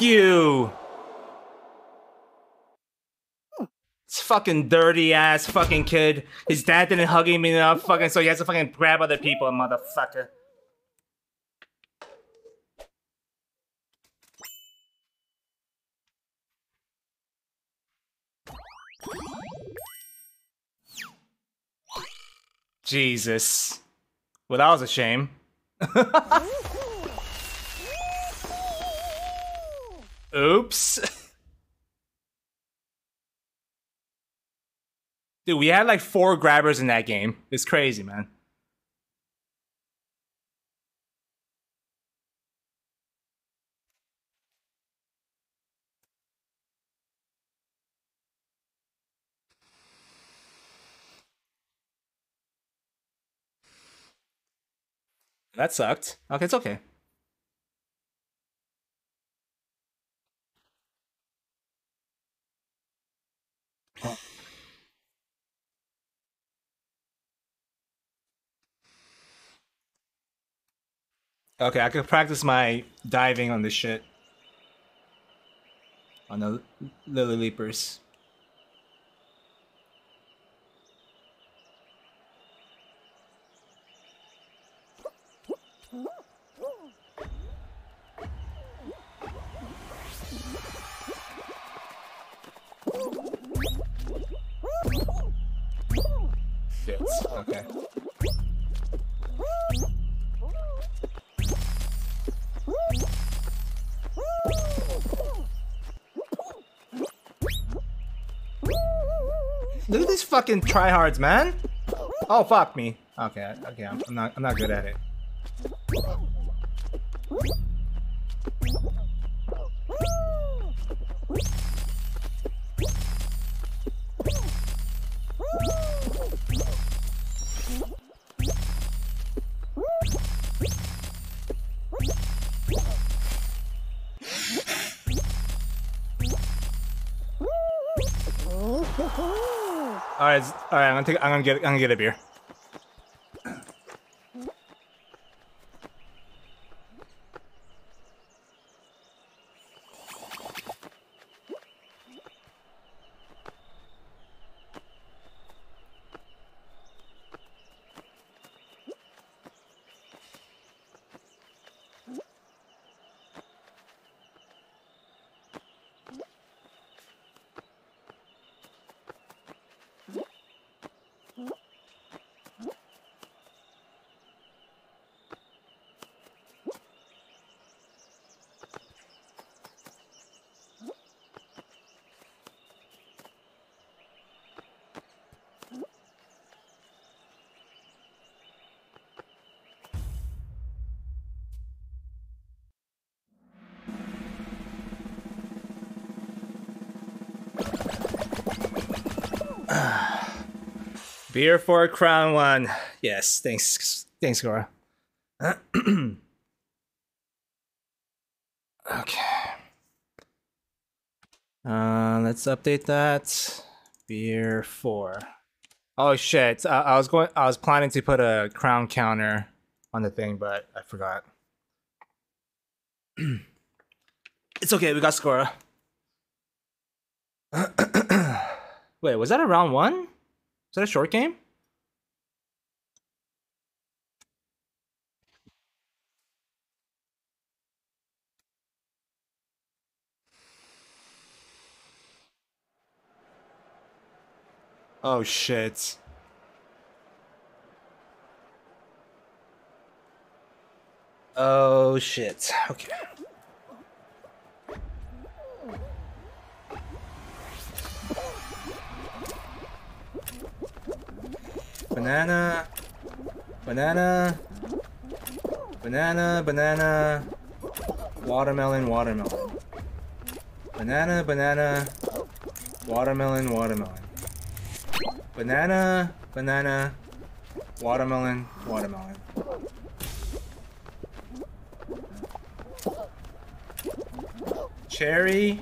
you. This fucking dirty ass fucking kid. His dad didn't hug him enough, fucking, so he has to fucking grab other people, motherfucker. Jesus. Well, that was a shame. Oops. Dude, we had like four grabbers in that game. It's crazy, man. That sucked. Okay, it's okay. Okay, I could practice my diving on this shit. On the Lily Leapers. Shit. Okay. Look at these fucking tryhards, man. Oh fuck me. Okay, okay, I'm not, I'm not good at it. All right, all right. I'm gonna take. I'm gonna get. I'm gonna get a beer. Beer for a crown one. Yes, thanks, thanks, Gora. okay. Uh, let's update that. Beer four. Oh shit! I, I was going. I was planning to put a crown counter on the thing, but I forgot. it's okay. We got Scora. Wait, was that a round one? Is that a short game? Oh shit. Oh shit. Okay. Banana. Banana. Banana, banana. Watermelon, watermelon. Banana, banana. Watermelon, watermelon. Banana, banana. Watermelon, watermelon. Cherry.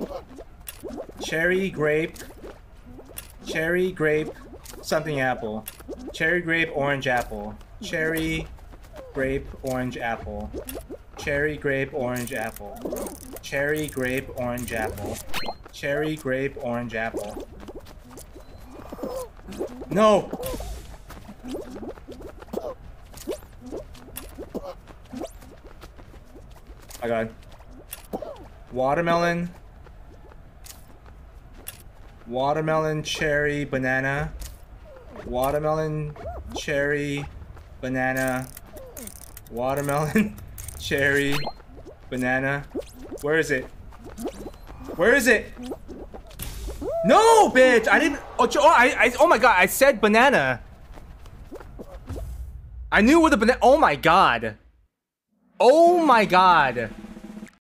Cherry, grape. Cherry, grape. Something apple. Cherry, grape, orange, apple. Cherry, grape, orange, apple. Cherry, grape, orange, apple. Cherry, grape, orange, apple. Cherry, grape, orange, apple. No! My god. Watermelon. Watermelon, cherry, banana. Watermelon, cherry, banana. Watermelon, cherry, banana. Where is it? Where is it? No, bitch! I didn't. Oh, oh, I, I, oh my god! I said banana. I knew where the banana. Oh my god. Oh my god.